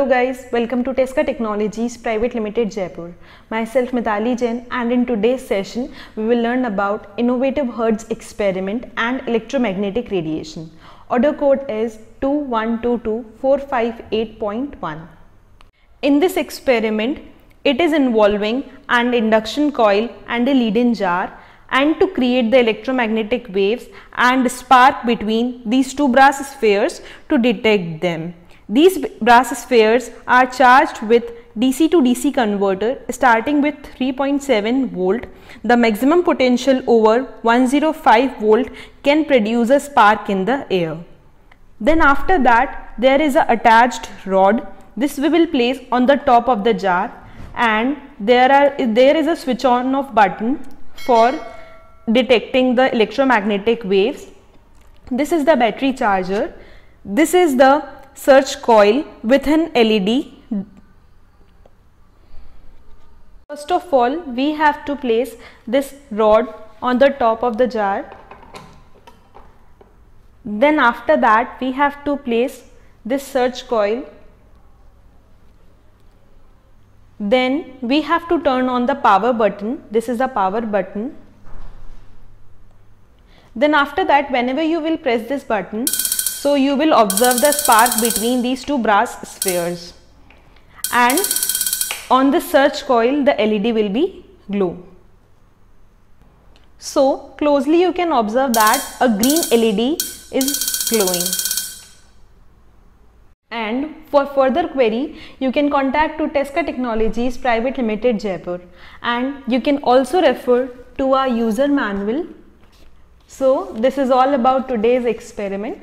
Hello guys, welcome to Tesca Technologies Private Limited Jaipur. Myself Mitali Jain and in today's session we will learn about innovative Hertz experiment and electromagnetic radiation. Order code is 2122458.1. In this experiment, it is involving an induction coil and a Leyden jar and to create the electromagnetic waves and spark between these two brass spheres to detect them. These brass spheres are charged with DC to DC converter starting with 3.7 volt. The maximum potential over 105 volt can produce a spark in the air. Then after that there is a attached rod. This we will place on the top of the jar and there are there is a switch on of button for detecting the electromagnetic waves. This is the battery charger. This is the search coil with an LED. First of all, we have to place this rod on the top of the jar. Then after that, we have to place this search coil. Then we have to turn on the power button. This is the power button. Then after that, whenever you will press this button, so you will observe the spark between these two brass spheres and on the search coil the LED will be glow. So closely you can observe that a green LED is glowing. And for further query, you can contact to Tesca Technologies Private Limited Jaipur and you can also refer to our user manual. So this is all about today's experiment.